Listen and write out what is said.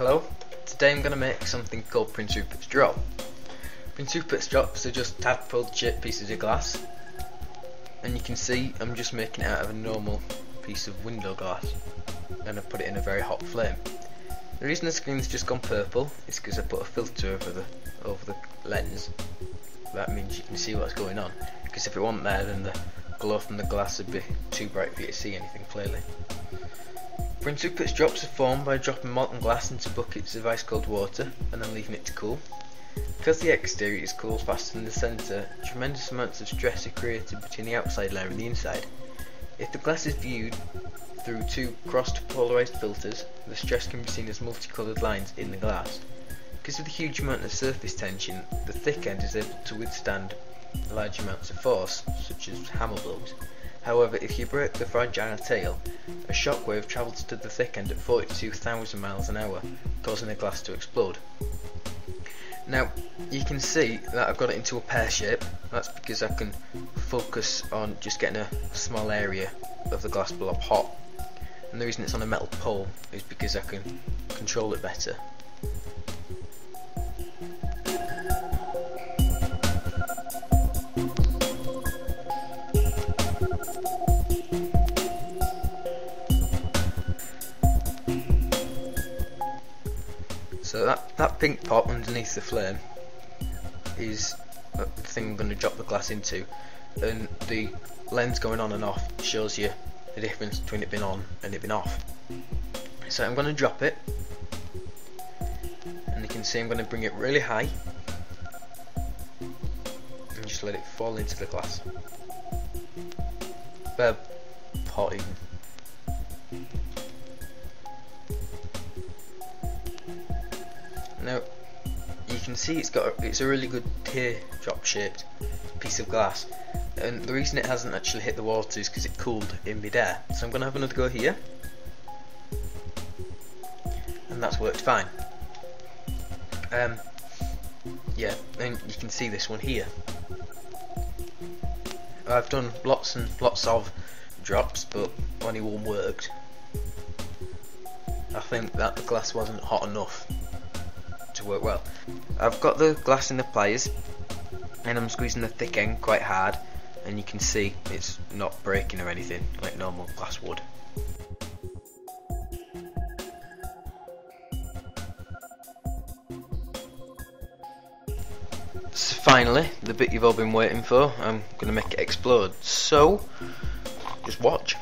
Hello, today I'm going to make something called Prince Rupert's Drop. Prince Rupert's Drops are just tadpole shaped pieces of glass and you can see I'm just making it out of a normal piece of window glass and I put it in a very hot flame. The reason the screen's just gone purple is because I put a filter over the over the lens. That means you can see what's going on because if it wasn't there then the glow from the glass would be too bright for you to see anything clearly. Prince Rupert's drops are formed by dropping molten glass into buckets of ice cold water and then leaving it to cool. Because the exterior is cooled faster than the centre, tremendous amounts of stress are created between the outside layer and the inside. If the glass is viewed through two crossed polarised filters, the stress can be seen as multicoloured lines in the glass. Because of the huge amount of surface tension, the thick end is able to withstand large amounts of force, such as hammer blows. However, if you break the fragile tail, a shockwave travels to the thick end at 42,000 miles an hour, causing the glass to explode. Now, you can see that I've got it into a pear shape, that's because I can focus on just getting a small area of the glass blob hot. And the reason it's on a metal pole is because I can control it better. So that, that pink pot underneath the flame is the thing I'm going to drop the glass into and the lens going on and off shows you the difference between it being on and it being off. So I'm going to drop it and you can see I'm going to bring it really high and just let it fall into the glass. Uh, pot. Now, you can see it's got a, it's a really good teardrop shaped piece of glass, and the reason it hasn't actually hit the water is because it cooled in midair. So I'm going to have another go here, and that's worked fine. Um, yeah, and you can see this one here. I've done lots and lots of drops, but only one worked. I think that the glass wasn't hot enough to work well. I've got the glass in the pliers and I'm squeezing the thick end quite hard and you can see it's not breaking or anything like normal glass would. So finally, the bit you've all been waiting for, I'm going to make it explode. So, just watch.